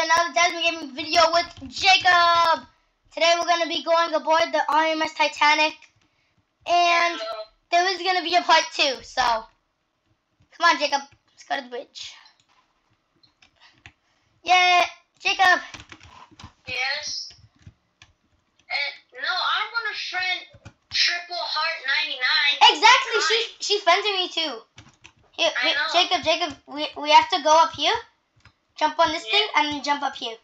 to another Desmond Gaming video with Jacob. Today we're going to be going aboard the RMS Titanic. And there is going to be a part two, so come on Jacob, let's go to the bridge. Yeah, Jacob. Yes. And no, I want a friend Triple Heart 99. Exactly, she she friended me too. Here, I wait, know. Jacob, Jacob, we, we have to go up here, jump on this Yeah. thing, and then jump up here.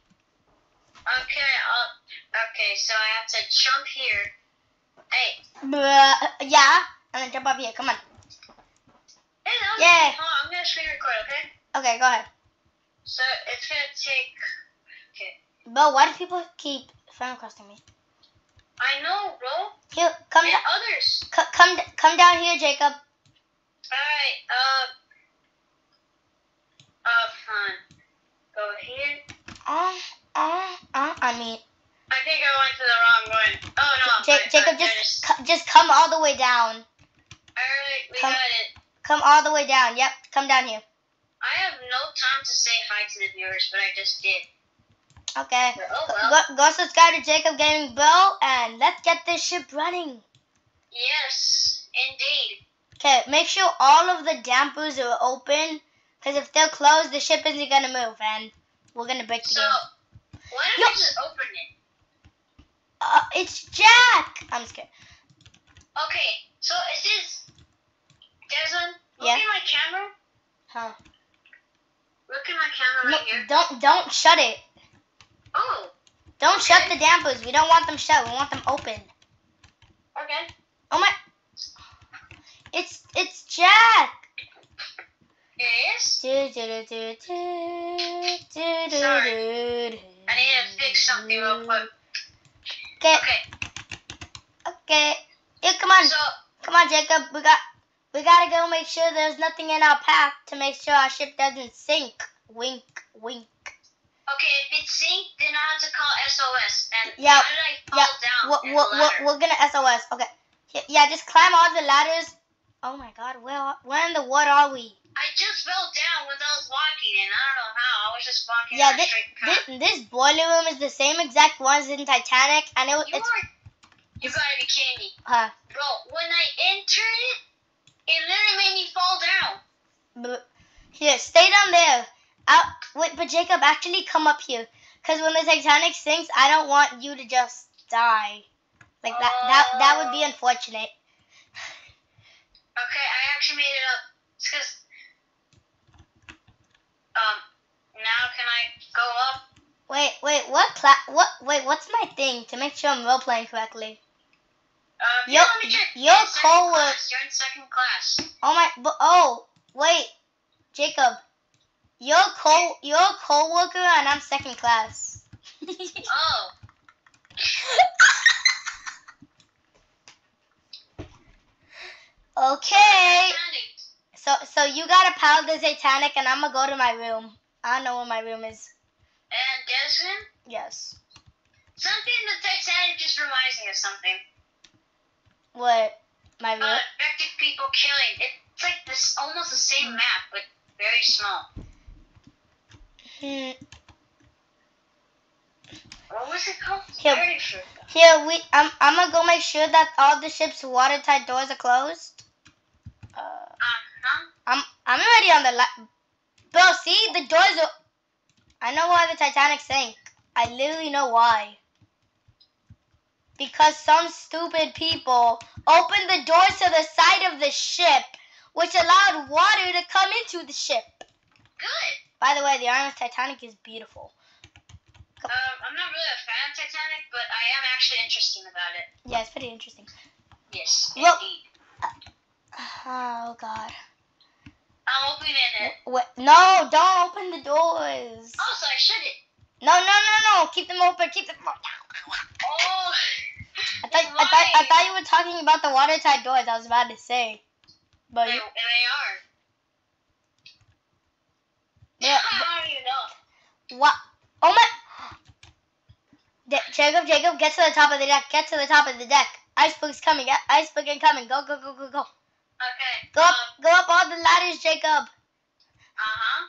Okay, uh, okay, so I have to jump here. Hey, Bruh, yeah, and then jump up here. Come on. hey, Yeah. Hold on, I'm gonna screen record, okay? Okay, go ahead. So it's gonna take. Okay. Bro, why do people keep fan requesting me? I know, bro. Here, come And down. others. C- come, come down here, Jacob. Alright, uh. Uh, fine. Go here. Uh, uh, uh, I mean, I think I went to the wrong one. Oh no. Wait, Jacob, just, there's- c- just come all the way down. Alright, we come- got it. Come all the way down. Yep, come down here. I have no time to say hi to the viewers, but I just did. Okay. But oh well. Go, go subscribe to Jacob Gaming Bro, and let's get this ship running. Yes, indeed. Okay, make sure all of the dampers are open, because if they're closed, the ship isn't gonna move, and we're gonna break the So, game. why don't. I just open it? Uh, it's Jack. I'm scared. Okay, so is this Desmond? Look Yeah. at my camera. Huh? Look at my camera No, right here. don't, don't shut it. Oh, Don't shut the dampers. We don't want them shut. We want them open. okay. Oh my! It's it's Jack. It is. Do, do, do, do, do, do, do, Sorry. do, do. I need to fix something real quick. Okay, Okay, okay. Come on, so come on, Jacob. We got we gotta go make sure there's nothing in our path to make sure our ship doesn't sink. Wink, wink. okay, if it's synced, then I have to call SOS. And Yeah, how did I fall yeah, down We're, we're, we're, gonna SOS. Okay. Yeah, Yeah, just climb all the ladders. Oh my God, where are- where in the what are we? I just fell down when I was walking, and I don't know how. I was just walking Yeah, this, this this boiler room is the same exact ones in Titanic, and it, You it's are. You gotta be kidding me, uh, bro. When I entered it, it literally made me fall down. b- here, stay down there. Out, wait, but Jacob, actually come up here, cause when the Titanic sinks, I don't want you to just die. Like that, that, that would be Oh. unfortunate. Okay, I actually made it up. It's cause. Um. Now can I go up? Wait, wait, what cla- what, wait, what's my thing to make sure I'm role playing correctly? Um. Yo- yeah, let me check. your You're co- class. You're in second class. Oh my, but, oh, wait, Jacob, you're co, you're a co-worker and I'm second class. Oh. okay. So so you gotta power the Titanic and I'm gonna go to my room. I don't know where my room is. And Desmond. Yes. Something the Titanic just reminds me of something. What? My room? Uh, Arctic people killing. It's like this, almost the same map, but very small. Hmm. What was it called? Here. Here we. I'm. I'm gonna go make sure that all the ship's watertight doors are closed. Uh. I'm. I'm already on the. La- Bro, see the doors are. I know why the Titanic sank. I literally know why. Because some stupid people opened the doors to the side of the ship, which allowed water to come into the ship. Good. By the way, the RMS Titanic is beautiful. Um, I'm not really a fan of Titanic, but I am actually interested about it. Yeah, it's pretty interesting. Yes, Well- indeed. Oh God. I'm opening it. Wait, no, don't open the doors. Oh, so I shut it. No, no, no, no. Keep them open. Keep them. Oh. I thought, I thought, I thought you were talking about the watertight doors. I was about to say, but They, you, they are. yeah, How do you know? what? Oh my! De- Jacob, Jacob, get to the top of the deck. Get to the top of the deck. Iceberg's coming. Iceberg incoming. Go, go, go, go, go. Go up, Um, go up all the ladders, Jacob. uh huh.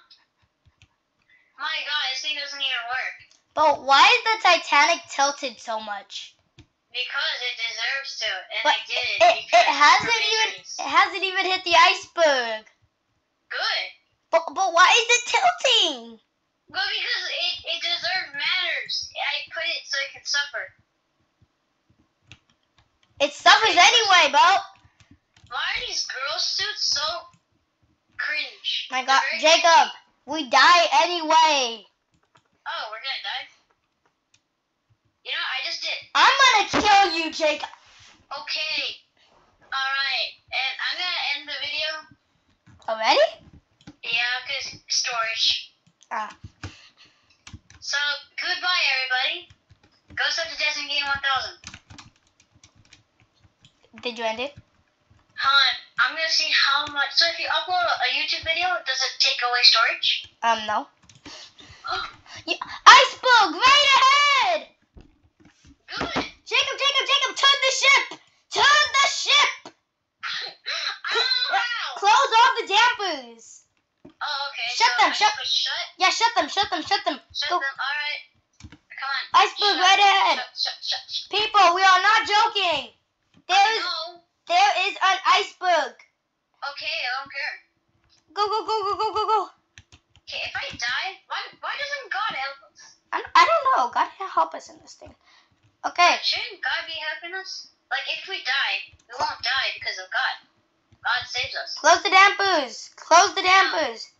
My God, this thing doesn't even work. But why is the Titanic tilted so much? Because it deserves to, and But I did it. It, it hasn't even it hasn't even hit the iceberg. Good. But but why is it tilting? Well, because it, it deserves manners. I put it so it can suffer. It suffers anyway, bro. Why are these girl suits so cringe? My God, Jacob, cringy. we die anyway. Oh, we're gonna die. You know, I just did. I'm gonna kill you, Jacob. Okay. Alright. And I'm gonna end the video. Already? Yeah, because storage. Ah. So, goodbye, everybody. Go sub to Desmond Game 1000. Did you end it? Hon, I'm gonna see how much. So, if you upload a YouTube video, does it take away storage? Um, no. Yeah, iceberg, right ahead! Good. Jacob, Jacob, Jacob, turn the ship! Turn the ship! oh, wow. Close all the dampers. Oh, okay. Shut so them, shut- shut. Yeah, shut them, shut them, shut them. Shut Go. them. Alright. Come on. Iceberg Shut, right ahead. Shut, shut, shut. People, we are not joking. There is. There is an iceberg. Okay, I don't care. Go, go, go, go, go, go, go. Okay, if I die, why, why doesn't God help us? I, I don't know. God can help us in this thing. Okay. Shouldn't God be helping us? Like, if we die, we won't die because of God. God saves us. Close the dampers. Close the dampers.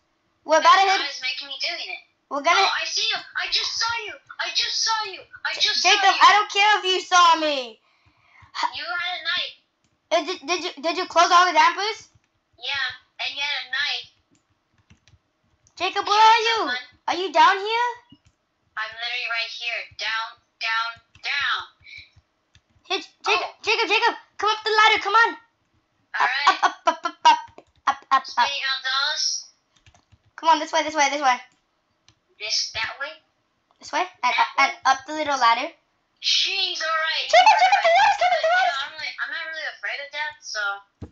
We're about to hit. God is making me doing it. We're gonna. Oh, I see you. I just saw you. I just saw you. I just Jacob, saw you. I don't care if you saw me. You had a knife. Uh, Did, did you did you close all the dampers? Yeah, and you had a knife. Jacob, where are you? Someone. Are you down here? I'm literally right here. Down, down, down. Hey, Jacob, Oh. Jacob, Jacob, come up the ladder. Come on. Up, Alright. up, up, up, up, up, up, up, up. Spinning on dolls. Come on, this way, this way, this way, This, that way. this way, and, and up the little ladder. Jeez, alright. Jacob, Jacob, the water's coming, the You know, water's I'm, really, I'm not really afraid of death, so.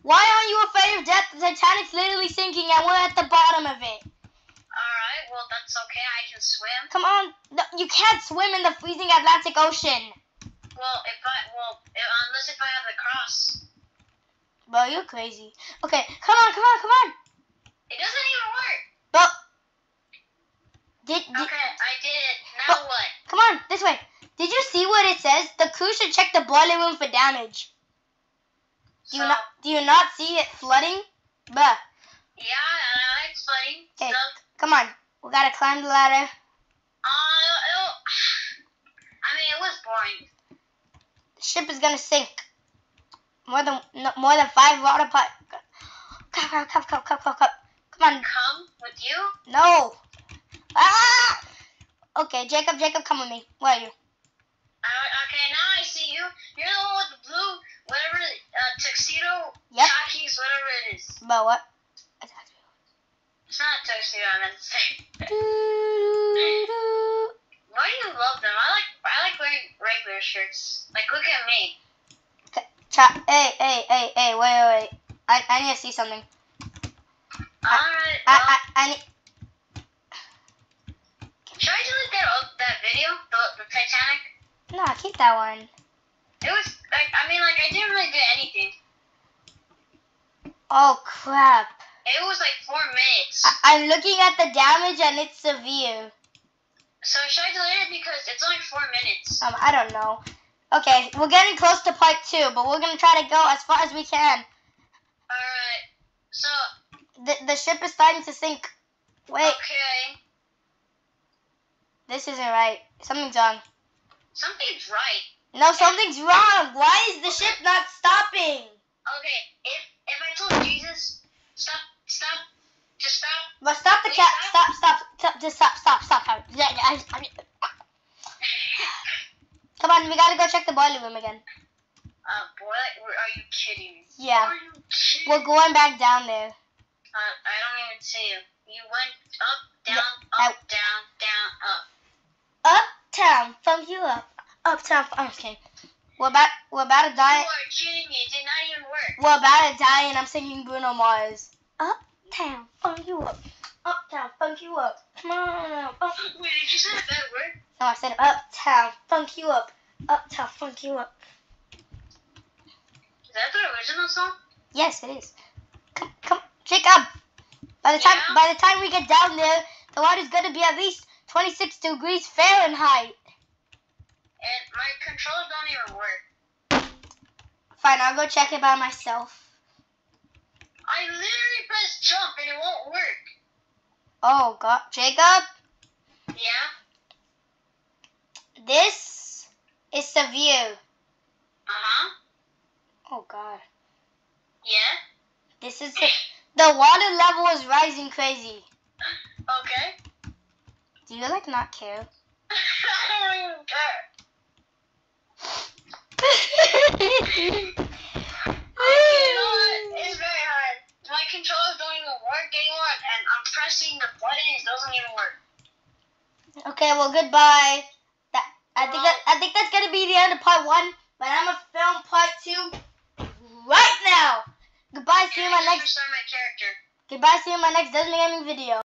Why aren't you afraid of death? The Titanic's literally sinking, and we're at the bottom of it. Alright, well, that's okay. I can swim. Come on, no, you can't swim in the freezing Atlantic Ocean. Well, if I, well, if, unless if I have the cross. Bro, you're crazy. Okay, come on, come on, come on. It doesn't even work. Bro, did, did Okay, I did it. Now But- what? come on this way? Did you see what it says? The crew should check the boiler room for damage. Do you So, not? Do you not see it flooding? Bruh, Yeah, I like flooding Okay. come on. We gotta climb the ladder. Uh, it'll, I mean, it was boring. The ship is gonna sink. More than no, more than five water pipe. Come, come, come, come, come, come, come. Come on. Come with you? No. Ah! Okay, Jacob, Jacob, come with me. Where are you? Uh, okay, now I see you. You're the one with the blue, whatever, uh, tuxedo, Yep. khakis, whatever it. But what? It's not a tuxedo, I meant to say. Doo-doo-doo. Why do you love them? I like, I like wearing regular shirts. Like, look at me. Cha- hey, hey, hey, hey, wait, wait, wait. I, I need to see something. Alright, I, well, I, I need. should I delete that, uh, that video? The, the Titanic? No, keep that one. It was, like, I mean, like, I didn't really do anything. Oh crap! It was like four minutes. I, I'm looking at the damage and it's severe. So should I delete it because it's only four minutes? Um, I don't know. Okay, we're getting close to part two, but we're gonna try to go as far as we can. Alright. So The the ship is starting to sink. Wait, okay, this isn't right. Something's wrong. something's right. No, something's wrong. Why is the ship not stopping? Okay, if if I told Jesus, stop, stop, just stop. But stop the cat. Stop, stop, stop, just stop, stop, stop. Yeah, yeah, I- I- Come on, we gotta go check the boiler room again. Uh, boy, like, are you kidding me? Yeah, Are you kidding? we're going back down there. Uh, I don't even see you. You went up, down, I- up, down, down, up. Uptown, from you up. Uptown, I'm just kidding. We're about, we're about to You die. are kidding me. It did not even work. We're about to die, and I'm singing Bruno Mars. Uptown, funk you up. Uptown. uptown, funk you up. Come on now. Up. Wait, did you say a bad word? No, I said uptown, funk you up. Uptown, funk you up. Is that the original song? Yes, it is. Come, come, Jacob. By the time, Yeah? by the time we get down there, the water's gonna be at least 26 degrees Fahrenheit. Controls don't even work. Fine, I'll go check it by myself. I literally pressed jump and it won't work. Oh God, Jacob, Yeah? this is the view. Uh-huh. Oh God, Yeah? this is the, the water level is rising crazy. Okay. Do you like not care? I don't even care. Okay, you? It's very hard. My controllers don't even work and I'm pressing the button, doesn't even work. Okay, well, goodbye. That I think that, I think that's gonna be the end of part one. But I'm gonna film part two right now. Goodbye. See you in my Can I just next. my? Goodbye. See you in my next Desmond Gaming video.